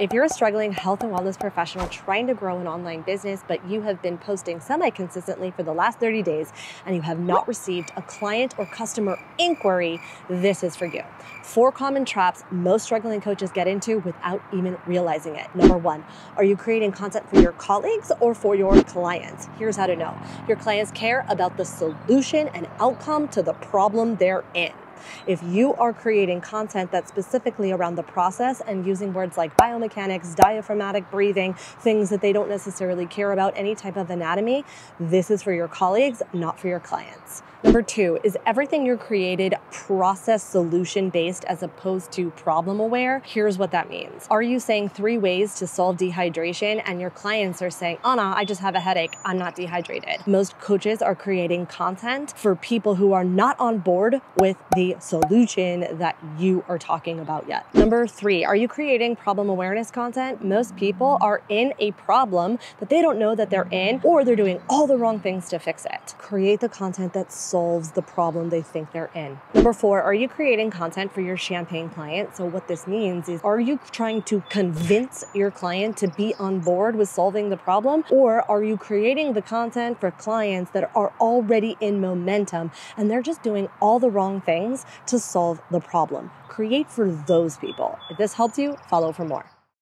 If you're a struggling health and wellness professional trying to grow an online business, but you have been posting semi consistently for the last 30 days and you have not received a client or customer inquiry, this is for you. Four common traps most struggling coaches get into without even realizing it. Number one, are you creating content for your colleagues or for your clients? Here's how to know your clients care about the solution and outcome to the problem they're in. If you are creating content that's specifically around the process and using words like biomechanics, diaphragmatic breathing, things that they don't necessarily care about, any type of anatomy, this is for your colleagues, not for your clients. Number two, is everything you're created process solution based as opposed to problem aware? Here's what that means. Are you saying three ways to solve dehydration and your clients are saying, no, I just have a headache, I'm not dehydrated? Most coaches are creating content for people who are not on board with the solution that you are talking about yet. Number three, are you creating problem awareness content? Most people are in a problem that they don't know that they're in, or they're doing all the wrong things to fix it. Create the content that solves the problem they think they're in. Number four, are you creating content for your champagne client? So, what this means is, are you trying to convince your client to be on board with solving the problem? Or are you creating the content for clients that are already in momentum and they're just doing all the wrong things to solve the problem? Create for those people. If this helped you, follow for more.